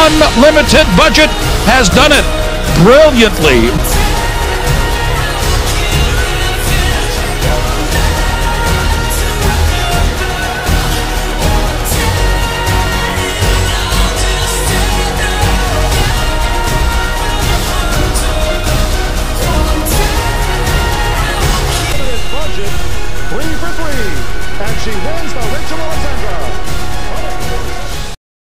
unlimited budget has done it brilliantly. Three for three.